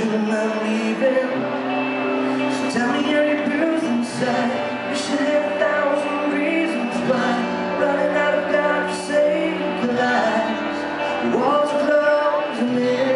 shouldn't me leaving So tell me your you bruised inside? Should have a thousand reasons why. Running out of God-forsaken lies The walls are closing in.